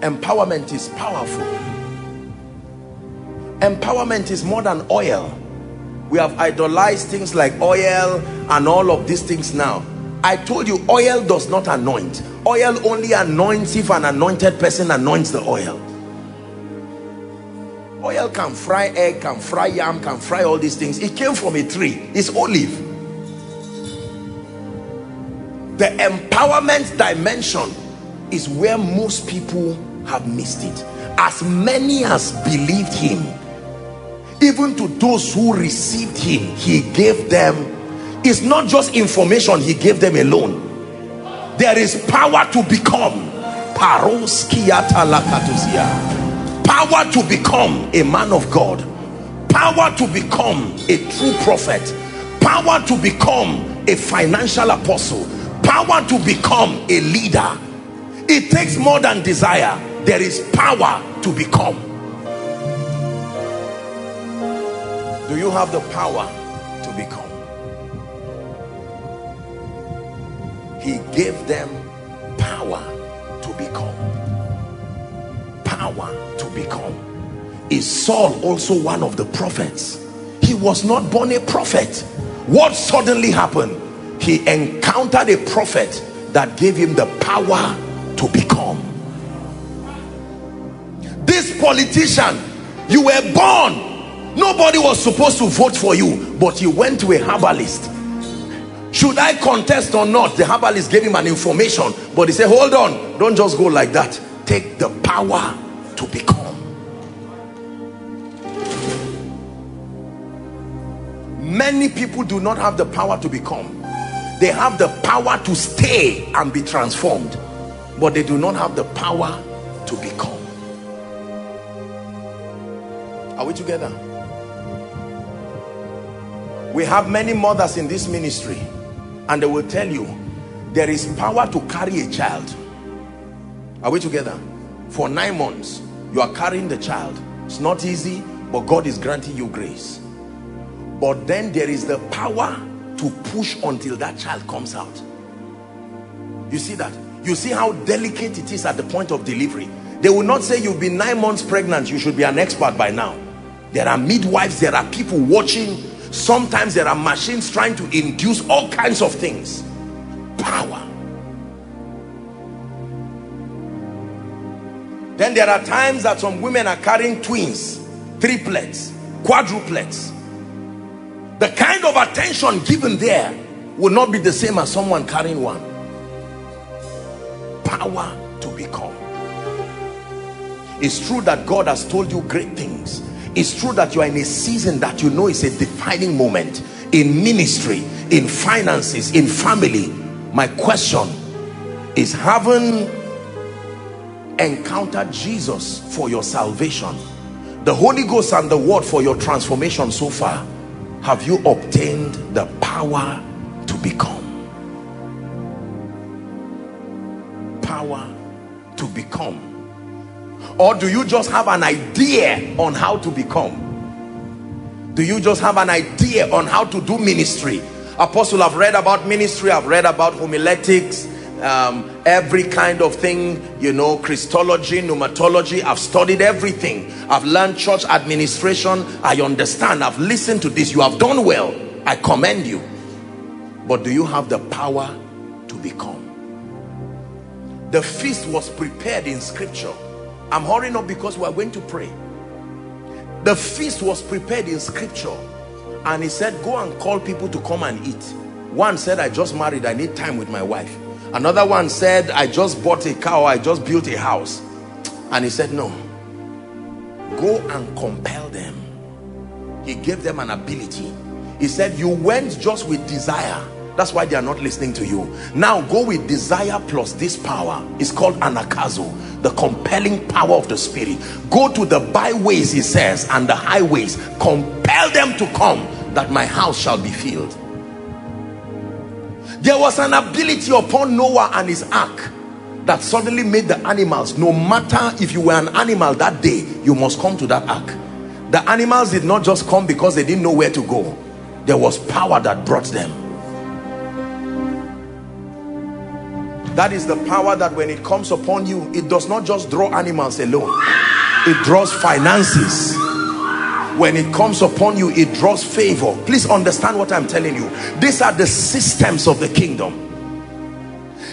empowerment is powerful. Empowerment is more than oil. We have idolized things like oil and all of these things now. I told you oil does not anoint. Oil only anoints if an anointed person anoints the oil. Oil can fry egg can fry yam can fry all these things. It came from a tree. It's olive. The empowerment dimension is where most people have missed it. As many as believed him even to those who received him he gave them it's not just information he gave them alone. There is power to become. Power to become a man of God. Power to become a true prophet. Power to become a financial apostle. Power to become a leader. It takes more than desire there is power to become. Do you have the power to become? He gave them power to become. Power to become. Is Saul also one of the prophets? He was not born a prophet. What suddenly happened? He encountered a prophet that gave him the power to become this politician you were born. Nobody was supposed to vote for you but you went to a herbalist. Should I contest or not? The herbalist gave him an information but he said hold on don't just go like that. Take the power to become. Many people do not have the power to become. They have the power to stay and be transformed but they do not have the power to become are we together? We have many mothers in this ministry and they will tell you there is power to carry a child. Are we together? For nine months you are carrying the child. It's not easy but God is granting you grace. But then there is the power to push until that child comes out. You see that? You see how delicate it is at the point of delivery. They will not say you've been nine months pregnant. You should be an expert by now there are midwives there are people watching. Sometimes there are machines trying to induce all kinds of things. Power. Then there are times that some women are carrying twins triplets quadruplets. The kind of attention given there will not be the same as someone carrying one. Power to become it's true that God has told you great things it's true that you are in a season that you know is a defining moment in ministry in finances in family. My question is having encountered Jesus for your salvation the Holy Ghost and the word for your transformation so far have you obtained the power to become? Power to become or do you just have an idea on how to become? Do you just have an idea on how to do ministry? Apostle i've read about ministry i've read about homiletics um, every kind of thing you know christology pneumatology. I've studied everything. I've learned church administration. I understand. I've listened to this. You have done well. I commend you. But do you have the power to become? The feast was prepared in scripture i'm hurrying up because we are going to pray. The feast was prepared in scripture and he said go and call people to come and eat. One said i just married. I need time with my wife. Another one said i just bought a car. I just built a house. And he said no. Go and compel them. He gave them an ability. He said you went just with desire that's why they are not listening to you. Now go with desire plus this power. It's called anagkazo the compelling power of the spirit. Go to the byways he says and the highways. Compel them to come that my house shall be filled. There was an ability upon Noah and his ark that suddenly made the animals no matter if you were an animal that day you must come to that ark. The animals did not just come because they didn't know where to go. There was power that brought them that is the power that when it comes upon you it does not just draw animals alone. It draws finances. When it comes upon you it draws favor. Please understand what i'm telling you. These are the systems of the kingdom.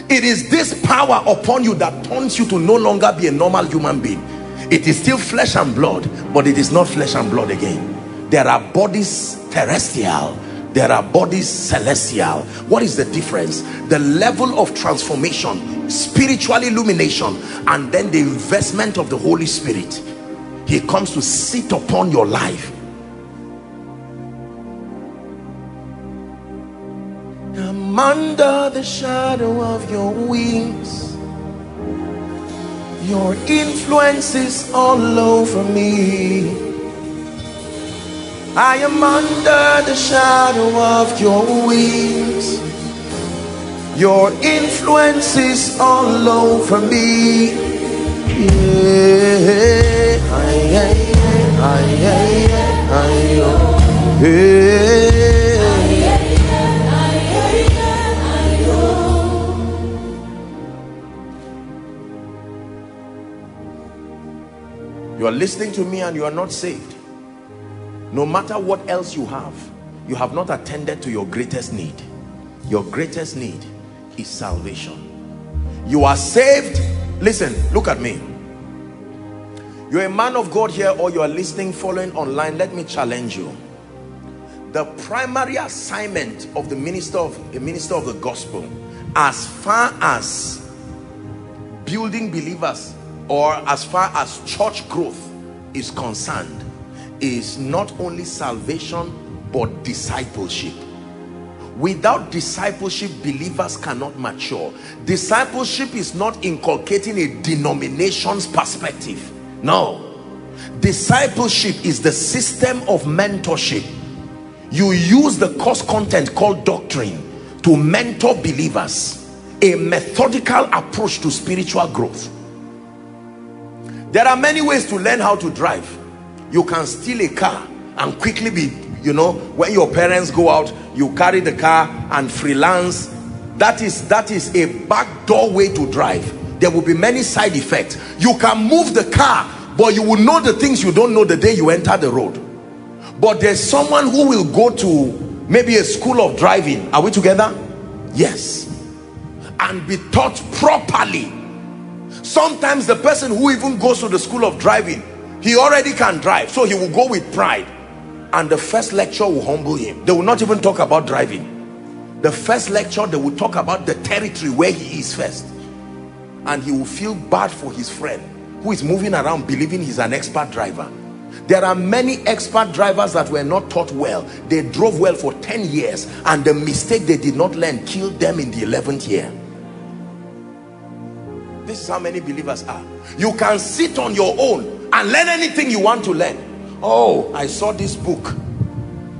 It is this power upon you that turns you to no longer be a normal human being. It is still flesh and blood but it is not flesh and blood again. There are bodies terrestrial there are bodies celestial. What is the difference? The level of transformation spiritual illumination and then the investment of the holy spirit. He comes to sit upon your life. I'm under the shadow of your wings. Your influence is all over me I am under the shadow of your wings. Your influence is all over me. Yeah. Oh. You are listening to me and you are not saved no matter what else you have you have not attended to your greatest need. Your greatest need is salvation. You are saved. Listen look at me. You're a man of God here or you are listening following online let me challenge you. The primary assignment of the minister of a minister of the gospel as far as building believers or as far as church growth is concerned is not only salvation but discipleship. Without discipleship believers cannot mature. Discipleship is not inculcating a denomination's perspective. No. Discipleship is the system of mentorship. You use the course content called doctrine to mentor believers a methodical approach to spiritual growth. There are many ways to learn how to drive you can steal a car and quickly be you know when your parents go out you carry the car and freelance. That is that is a backdoor way to drive. There will be many side effects. You can move the car but you will know the things you don't know the day you enter the road. But there's someone who will go to maybe a school of driving. Are we together? Yes. And be taught properly. Sometimes the person who even goes to the school of driving he already can drive so he will go with pride. And the first lecture will humble him. They will not even talk about driving. The first lecture they will talk about the territory where he is first. And he will feel bad for his friend who is moving around believing he's an expert driver. There are many expert drivers that were not taught well. They drove well for 10 years and the mistake they did not learn killed them in the 11th year. This is how many believers are. You can sit on your own and learn anything you want to learn. Oh i saw this book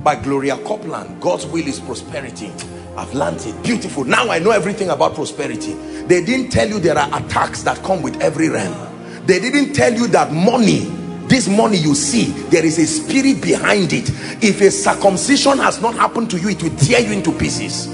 by gloria copeland god's will is prosperity. I've learned it. Beautiful. Now i know everything about prosperity. They didn't tell you there are attacks that come with every realm. They didn't tell you that money this money you see there is a spirit behind it. If a circumcision has not happened to you it will tear you into pieces.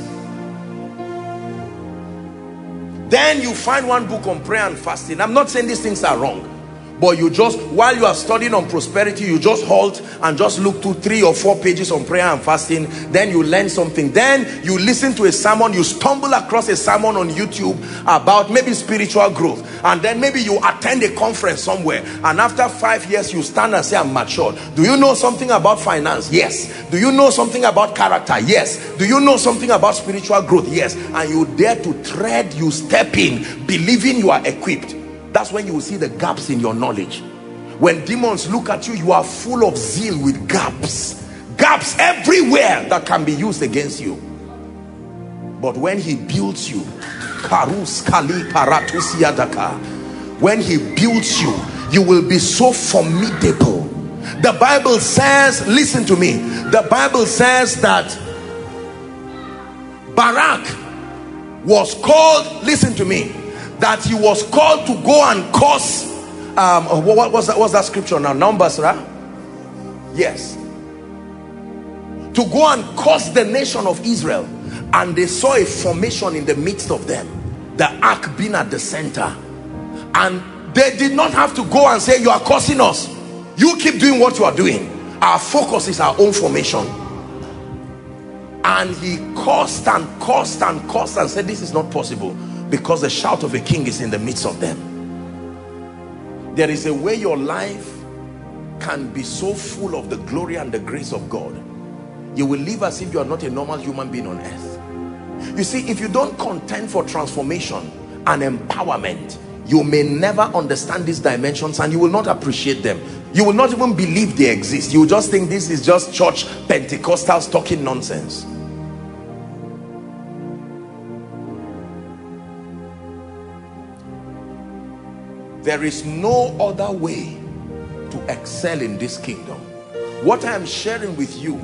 Then you find one book on prayer and fasting. I'm not saying these things are wrong but you just while you are studying on prosperity you just halt and just look to three or four pages on prayer and fasting. Then you learn something. Then you listen to a sermon. You stumble across a sermon on youtube about maybe spiritual growth. And then maybe you attend a conference somewhere. And after five years you stand and say i'm matured. Do you know something about finance? Yes. Do you know something about character? Yes. Do you know something about spiritual growth? Yes. And you dare to tread you step in believing you are equipped that's when you will see the gaps in your knowledge. When demons look at you you are full of zeal with gaps. Gaps everywhere that can be used against you. But when he builds you when he builds you you will be so formidable. The bible says listen to me the bible says that barak was called listen to me that he was called to go and cause um what was that was that scripture now? Numbers right? Yes. To go and cause the nation of israel. And they saw a formation in the midst of them. The ark being at the center. And they did not have to go and say you are cursing us. You keep doing what you are doing. Our focus is our own formation. And he cursed and cursed and cursed and said this is not possible because the shout of a king is in the midst of them. There is a way your life can be so full of the glory and the grace of God. You will live as if you are not a normal human being on earth. You see if you don't contend for transformation and empowerment you may never understand these dimensions and you will not appreciate them. You will not even believe they exist. You just think this is just church pentecostals talking nonsense there is no other way to excel in this kingdom. What i am sharing with you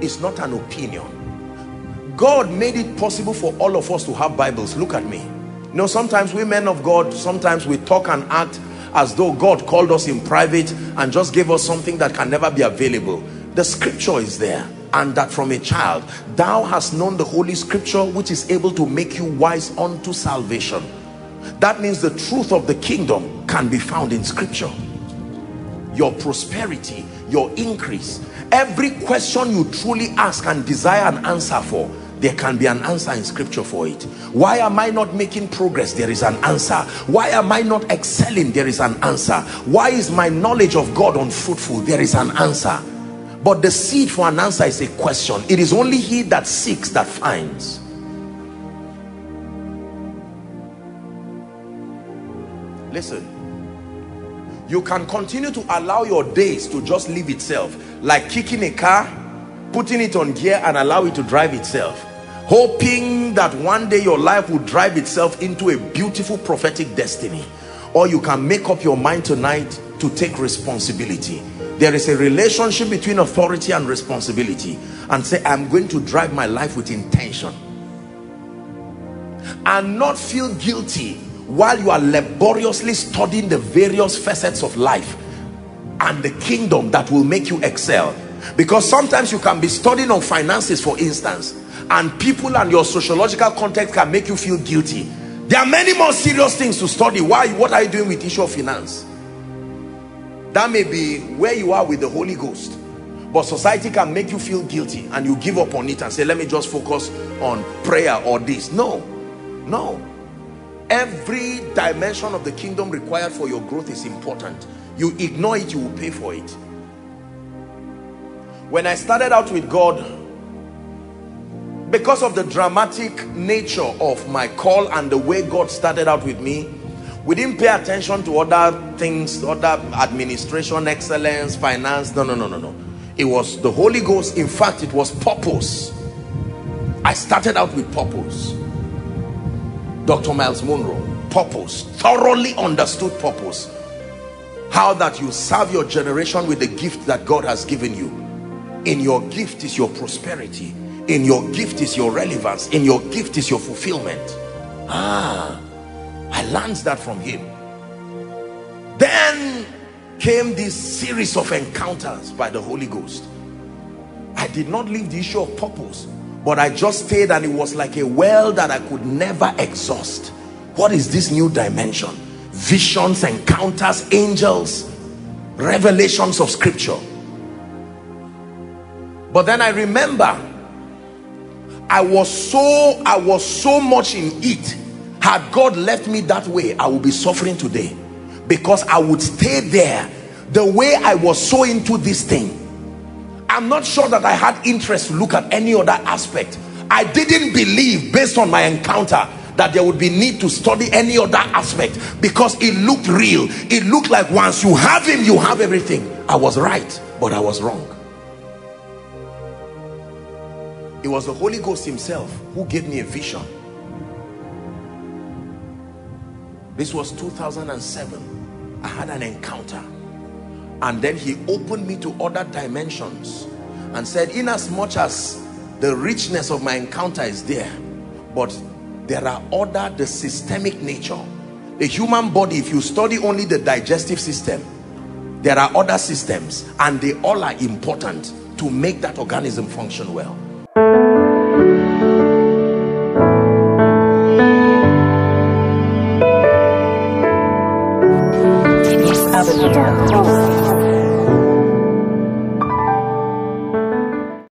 is not an opinion. God made it possible for all of us to have bibles. Look at me. You know sometimes we men of god sometimes we talk and act as though god called us in private and just gave us something that can never be available. The scripture is there and that from a child thou hast known the holy scripture which is able to make you wise unto salvation. That means the truth of the kingdom can be found in scripture. Your prosperity your increase every question you truly ask and desire an answer for there can be an answer in scripture for it. Why am i not making progress? There is an answer. Why am i not excelling? There is an answer. Why is my knowledge of god unfruitful? There is an answer. But the seed for an answer is a question. It is only he that seeks that finds. Listen you can continue to allow your days to just live itself like kicking a car putting it on gear and allow it to drive itself hoping that one day your life will drive itself into a beautiful prophetic destiny. Or you can make up your mind tonight to take responsibility. There is a relationship between authority and responsibility and say i'm going to drive my life with intention and not feel guilty while you are laboriously studying the various facets of life and the kingdom that will make you excel. Because sometimes you can be studying on finances for instance and people and your sociological context can make you feel guilty. There are many more serious things to study. Why what are you doing with issue of finance? That may be where you are with the Holy Ghost. But society can make you feel guilty and you give up on it and say let me just focus on prayer or this. No. No every dimension of the kingdom required for your growth is important. You ignore it you will pay for it. When i started out with god because of the dramatic nature of my call and the way god started out with me we didn't pay attention to other things other administration excellence finance. No no no no no. It was the holy ghost. In fact it was purpose. I started out with purpose Dr. Miles Munroe purpose thoroughly understood purpose. How that you serve your generation with the gift that God has given you. In your gift is your prosperity. In your gift is your relevance. In your gift is your fulfillment. Ah I learned that from him. Then came this series of encounters by the Holy Ghost. I did not leave the issue of purpose but I just stayed and it was like a well that I could never exhaust. What is this new dimension? Visions encounters angels revelations of scripture. But then I remember I was so I was so much in it. Had God left me that way I would be suffering today. Because I would stay there. The way I was so into this thing I'm not sure that I had interest to look at any other aspect. I didn't believe based on my encounter that there would be need to study any other aspect because it looked real. It looked like once you have him, you have everything. I was right, but I was wrong. It was the Holy Ghost himself who gave me a vision. This was 2007. I had an encounter and then he opened me to other dimensions and said "In as much as the richness of my encounter is there but there are other the systemic nature. The human body if you study only the digestive system there are other systems and they all are important to make that organism function well.